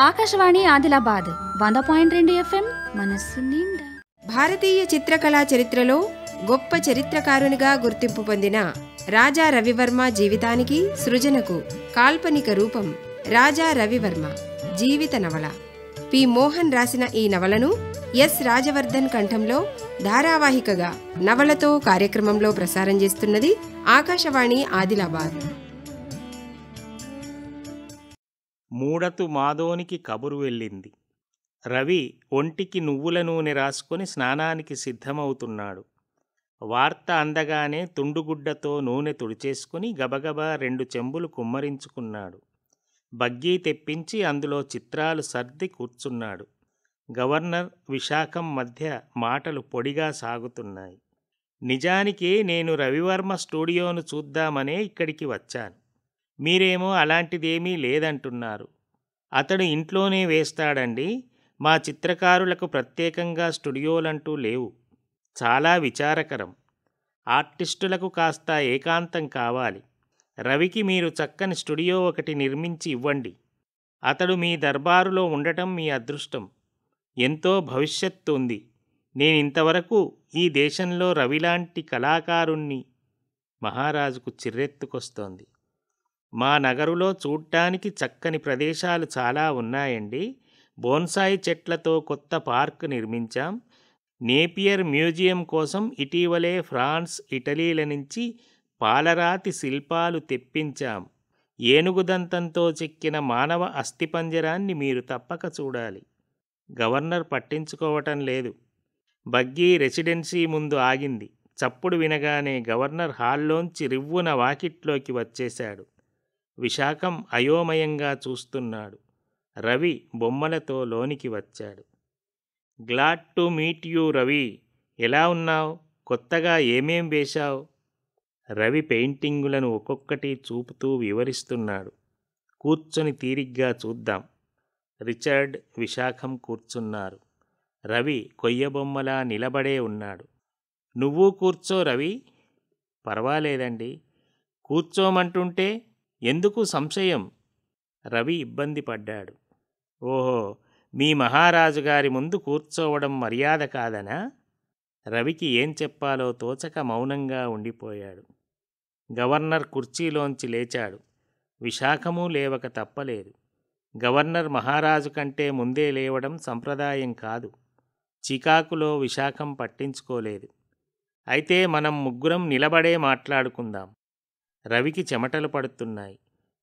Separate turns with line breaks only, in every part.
ఆకాశవాణి ఆదిలాబాద్ వంద పాయింట్ రెండు ఎఫ్ఎం మనస్సు నిండా.
భారతీయ చిత్రకళా చరిత్రలో గొప్ప చరిత్రకారునిగా గుర్తింపు పొందిన రాజా రవివర్మ జీవితానికి సృజనకు కాల్పనిక రూపం రాజా రవివర్మ జీవిత నవల. పి. మోహన్ రాసిన ఈ నవలను ఎస్. రాజవర్ధన్ కంఠంలో ధారావాహికగా నవలతో కార్యక్రమంలో ప్రసారం చేస్తున్నది ఆకాశవాణి ఆదిలాబాద్.
మూడతు మాధోనికి కబురు వెళ్ళింది. రవి ఒంటికి నువ్వుల నూనె రాసుకొని స్నానానికి సిద్ధమవుతున్నాడు. వార్త అందగానే తుండుగుడ్డతో నూనె తుడిచేసుకుని గబగబా రెండు చెంబులు కుమ్మరించుకున్నాడు. బగ్గీ తెప్పించి అందులో చిత్రాలు సర్ది కూర్చున్నాడు. గవర్నర్ విశాఖం మధ్య మాటలు పొడిగా సాగుతున్నాయి. నిజానికి నేను రవివర్మ స్టూడియోను చూద్దామనే ఇక్కడికి వచ్చాను. మీరేమో అలాంటిదేమీ లేదంటున్నారు. అతడు ఇంట్లోనే వేస్తాడండి. మా చిత్రకారులకు ప్రత్యేకంగా స్టూడియోలంటూ లేవు. చాలా విచారకరం. ఆర్టిస్టులకు కాస్త ఏకాంతం కావాలి. రవికి మీరు చక్కని స్టూడియో ఒకటి నిర్మించి ఇవ్వండి. అతడు మీ దర్బారులో ఉండటం మీ అదృష్టం. ఎంతో భవిష్యత్తు ఉంది నేను ఇంతవరకు ఈ దేశంలో రవిలాంటి కళాకారుణ్ణి మహారాజుకు చిర్రెత్తుకొస్తోంది. మా నగరులో చూడ్డానికి చక్కని ప్రదేశాలు చాలా ఉన్నాయండి. బోన్సాయి చెట్లతో కొత్త పార్క్ నిర్మించాం. నేపియర్ మ్యూజియం కోసం ఇటీవలే ఫ్రాన్స్ ఇటలీల నుంచి పాలరాతి శిల్పాలు తెప్పించాం. ఏనుగుదంతంతో చెక్కిన మానవ అస్థిపంజరాన్ని మీరు తప్పక చూడాలి. గవర్నర్ పట్టించుకోవటం లేదు. బగ్గీ రెసిడెన్సీ ముందు ఆగింది. చప్పుడు వినగానే గవర్నర్ హాల్లోంచి రివ్వున వాకిట్లోకి వచ్చేశాడు. విశాఖం అయోమయంగా చూస్తున్నాడు. రవి బొమ్మలతో లోనికి వచ్చాడు. Glad to meet you Ravi. ఎలా ఉన్నావు? కొత్తగా ఏమేం వేశావు? రవి పెయింటింగులను ఒక్కొక్కటి చూపుతూ వివరిస్తున్నాడు. కూర్చొని తీరిగ్గా చూద్దాం. రిచర్డ్ విశాఖం కూర్చున్నారు. రవి కొయ్యబొమ్మలా నిలబడే ఉన్నాడు. నువ్వు కూర్చో రవి. పర్వాలేదండి. కూర్చోమంటుంటే ఎందుకు సంశయం? రవి ఇబ్బంది పడ్డాడు. ఓహో మీ మహారాజు గారి ముందు కూర్చోవడం మర్యాద కాదనా? రవికి ఏం చెప్పాలో తోచక మౌనంగా ఉండిపోయాడు. గవర్నర్ కుర్చీలోంచి లేచాడు. విశాఖము లేవక తప్పలేదు. గవర్నర్ మహారాజు కంటే ముందే లేవడం సంప్రదాయం కాదు. చికాకులో విశాఖం పట్టించుకోలేదు. అయితే మనం ముగ్గురం నిలబడే మాట్లాడుకుందాం. రవికి చెమటలు పడుతున్నాయి.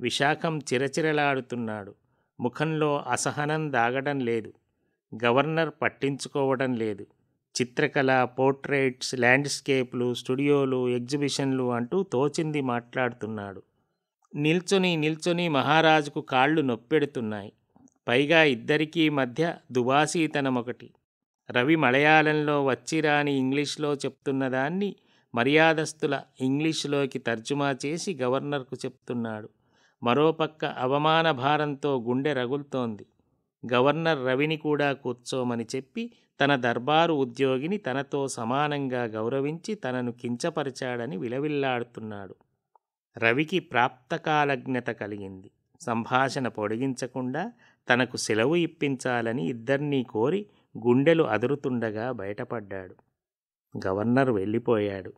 విశాఖం చిరచిరలాడుతున్నాడు. ముఖంలో అసహనం దాగడం లేదు. గవర్నర్ పట్టించుకోవడం లేదు. చిత్రకళ పోర్ట్రేట్స్ ల్యాండ్స్కేప్లు స్టూడియోలు ఎగ్జిబిషన్లు అంటూ తోచింది మాట్లాడుతున్నాడు. నిల్చొని నిల్చొని మహారాజుకు కాళ్ళు నొప్పెడుతున్నాయి. పైగా ఇద్దరికీ మధ్య దుబాసీతనం ఒకటి రవి మలయాళంలో వచ్చిరాని ఇంగ్లీష్లో చెప్తున్నదాన్ని మర్యాదస్తుల ఇంగ్లీషులోకి తర్జుమా చేసి గవర్నర్కు చెప్తున్నాడు. మరోపక్క అవమాన భారంతో గుండె రగులుతోంది. గవర్నర్ రవిని కూడా కూర్చోమని చెప్పి తన దర్బారు ఉద్యోగిని తనతో సమానంగా గౌరవించి తనను కించపరిచాడని విలవిల్లాడుతున్నాడు. రవికి ప్రాప్తకాలజ్ఞత కలిగింది. సంభాషణ పొడిగించకుండా తనకు సెలవు ఇప్పించాలని ఇద్దరినీ కోరి గుండెలు అదురుతుండగా బయటపడ్డాడు. గవర్నర్ వెళ్ళిపోయాడు.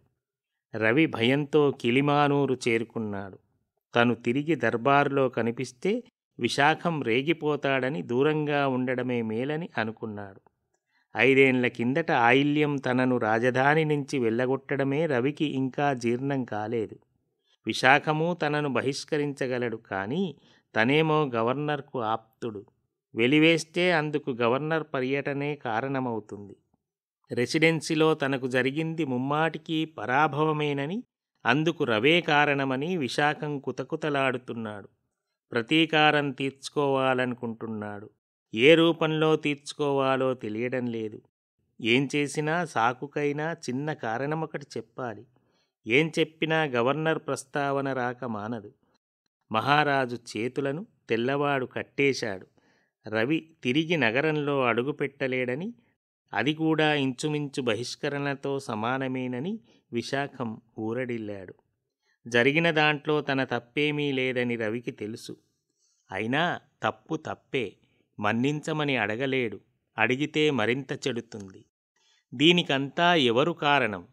రవి భయంతో కిలిమానూరు చేరుకున్నాడు. తను తిరిగి దర్బారులో కనిపిస్తే విశాఖం రేగిపోతాడని దూరంగా ఉండడమే మేలని అనుకున్నాడు. ఐదేండ్ల కిందట ఆయిల్యం తనను రాజధాని నుంచి వెళ్ళగొట్టడమే రవికి ఇంకా జీర్ణం కాలేదు. విశాఖము తనను బహిష్కరించగలడు కానీ తనేమో గవర్నర్కు ఆప్తుడు. వెలివేస్తే అందుకు గవర్నర్ పర్యటనే కారణమవుతుంది. రెసిడెన్సీలో తనకు జరిగింది ముమ్మాటికి పరాభవమేనని అందుకు రవే కారణమని విశాఖం కుతకుతలాడుతున్నాడు. ప్రతీకారం తీర్చుకోవాలనుకుంటున్నాడు. ఏ రూపంలో తీర్చుకోవాలో తెలియడం లేదు. ఏం చేసినా సాకుకైనా చిన్న కారణమొకటి చెప్పాలి. ఏం చెప్పినా గవర్నర్ ప్రస్తావన రాక మానదు. మహారాజు చేతులను తెల్లవాడు కట్టేశాడు. రవి తిరిగి నగరంలో అడుగుపెట్టలేడని అది కూడా ఇంచుమించు బహిష్కరణతో సమానమేనని విశాఖం ఊరడిల్లాడు. జరిగిన దాంట్లో తన తప్పేమీ లేదని రవికి తెలుసు. అయినా తప్పు తప్పే మన్నించమని అడగలేడు అడిగితే మరింత చెడుతుంది. దీనికంతా ఎవరు కారణం?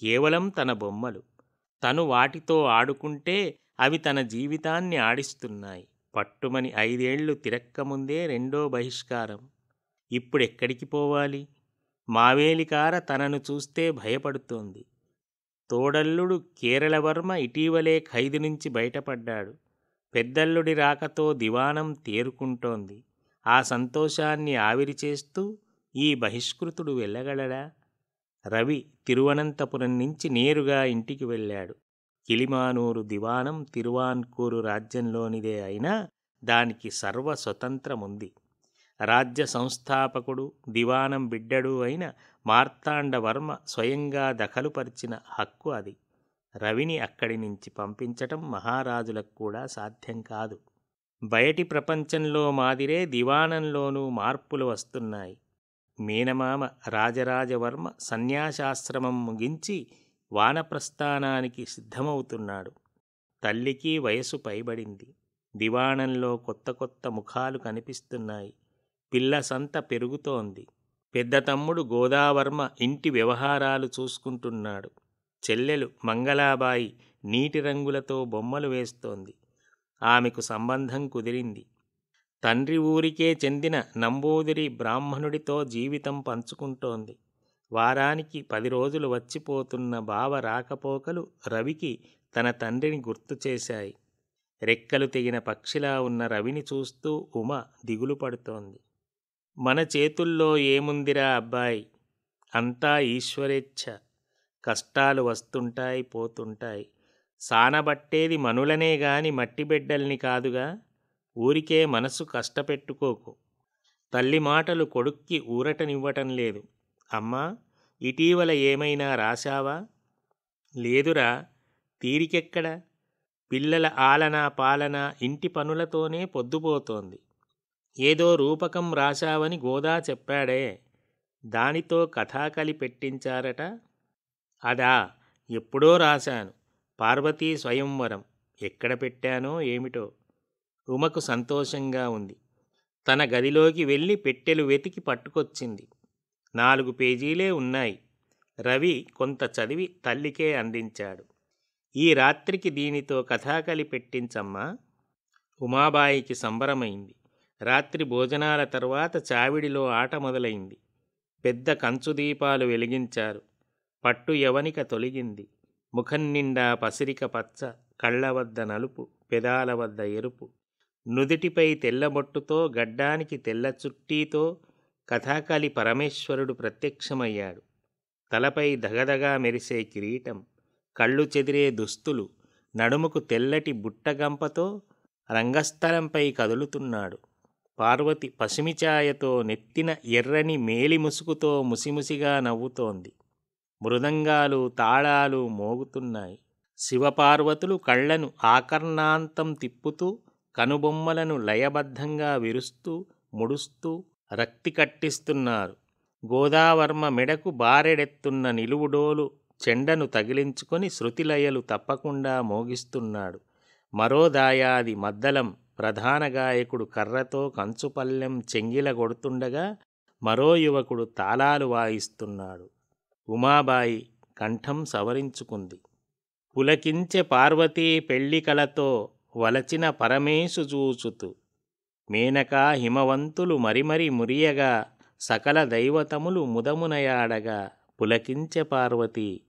కేవలం తన బొమ్మలు. తను వాటితో ఆడుకుంటే అవి తన జీవితాన్ని ఆడిస్తున్నాయి. పట్టుమని ఐదేళ్ళు తిరక్కముందే రెండో బహిష్కారం. ఇప్పుడెక్కడికి పోవాలి? మావేలికార తనను చూస్తే భయపడుతోంది. తోడల్లుడు కేరళవర్మ ఇటీవలే ఖైదు నుంచి బయటపడ్డాడు. పెద్దల్లుడి రాకతో దివానం తేరుకుంటోంది. ఆ సంతోషాన్ని ఆవిరి చేస్తూ ఈ బహిష్కృతుడు వెళ్ళగలడా? రవి తిరువనంతపురం నుంచి నేరుగా ఇంటికి వెళ్ళాడు. కిలిమానూరు దివానం తిరువాన్కూరు రాజ్యంలోనిదే అయినా దానికి సర్వ స్వతంత్రముంది రాజ్య సంస్థాపకుడు దివానం బిడ్డడు అయిన మార్తాండవర్మ స్వయంగా దఖలుపరిచిన హక్కు అది. రవిని అక్కడి నుంచి పంపించటం మహారాజులకు కూడా సాధ్యం కాదు. బయటి ప్రపంచంలో మాదిరే దివానంలోనూ మార్పులు వస్తున్నాయి. మీనమామ రాజరాజవర్మ సన్యాసాశ్రమం ముగించి వానప్రస్థానానికి సిద్ధమవుతున్నాడు. తల్లికి వయసు పైబడింది. దివాణంలో కొత్త కొత్త ముఖాలు కనిపిస్తున్నాయి. పిల్ల సంత పెరుగుతోంది. పెద్ద తమ్ముడు గోదావర్మ ఇంటి వ్యవహారాలు చూసుకుంటున్నాడు. చెల్లెలు మంగళాబాయి నీటి రంగులతో బొమ్మలు వేస్తోంది. ఆమెకు సంబంధం కుదిరింది. తండ్రి ఊరికే చెందిన నంబూదిరి బ్రాహ్మణుడితో జీవితం పంచుకుంటోంది. వారానికి పది రోజులు వచ్చిపోతున్న బావ రాకపోకలు రవికి తన తండ్రిని గుర్తు చేశాయి. రెక్కలు తెగిన పక్షిలా ఉన్న రవిని చూస్తూ ఉమ దిగులు పడుతోంది. మన చేతుల్లో ఏముందిరా అబ్బాయి? అంతా ఈశ్వరేచ్ఛ. కష్టాలు వస్తుంటాయి పోతుంటాయి. సానబట్టేది మనులనే గాని మట్టిబిడ్డల్ని కాదుగా? ఊరికే మనసు కష్టపెట్టుకోకు. తల్లి మాటలు కొడుక్కి ఊరటనివ్వటం లేదు. అమ్మా ఇటీవల ఏమైనా రాశావా? లేదురా. తీరికెక్కడ? పిల్లల ఆలన పాలన ఇంటి పనులతోనే పొద్దుపోతోంది. ఏదో రూపకం రాశావని గోదా చెప్పాడే. దానితో కథాకలి పెట్టించారట. అదా ఎప్పుడో రాశాను. పార్వతీ స్వయంవరం. ఎక్కడ పెట్టానో ఏమిటో. ఉమకు సంతోషంగా ఉంది. తన గదిలోకి వెళ్ళి పెట్టెలు వెతికి పట్టుకొచ్చింది. నాలుగు పేజీలే ఉన్నాయి. రవి కొంత చదివి తల్లికే అందించాడు. ఈ రాత్రికి దీనితో కథాకలి పెట్టించమ్మా. ఉమాబాయికి సంబరమైంది. రాత్రి భోజనాల తర్వాత చావిడిలో ఆట మొదలైంది. పెద్ద కంచు దీపాలు వెలిగించారు. పట్టు యవనిక తొలగింది. ముఖం నిండా పసిరిక పచ్చ కళ్ళ వద్ద నలుపు పెదాల వద్ద ఎరుపు. నుదిటిపై తెల్లబొట్టుతో గడ్డానికి తెల్ల చుట్టీతో కథాకాలి పరమేశ్వరుడు ప్రత్యక్షమయ్యాడు. తలపై దగదగా మెరిసే కిరీటం కళ్ళు చెదిరే దుస్తులు నడుముకు తెల్లటి బుట్టగంపతో రంగస్థలంపై కదులుతున్నాడు. పార్వతి పసిమిచాయతో నెత్తిన ఎర్రని మేలి ముసుగుతో ముసిముసిగా నవ్వుతోంది. మృదంగాలు తాళాలు మోగుతున్నాయి. శివపార్వతులు కళ్ళను ఆకర్ణాంతం తిప్పుతూ కనుబొమ్మలను లయబద్ధంగా విరుస్తూ ముడుస్తూ రక్తి కట్టిస్తున్నారు. గోదావర్మ మెడకు బారెడెత్తున్న నిలువుడోలు చెండను తగిలించుకొని శృతిలయలు తప్పకుండా మోగిస్తున్నాడు. మరో దాయాది మద్దలం ప్రధాన గాయకుడు కర్రతో కంచుపల్లెం చెంగిల కొడుతుండగా మరో యువకుడు తాళాలు వాయిస్తున్నాడు. ఉమాబాయి కంఠం సవరించుకుంది. పులకించె పార్వతీ పెళ్ళికలతో వలచిన పరమేశు చూచుతూ మేనకా హిమవంతులు మరిమరి మురియగా సకల దైవతములు ముదమునయాడగా పులకించె పార్వతి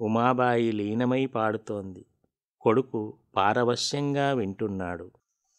ఉమాబాయి లీనమై పాడుతోంది. కొడుకు పారవశ్యంగా వింటున్నాడు.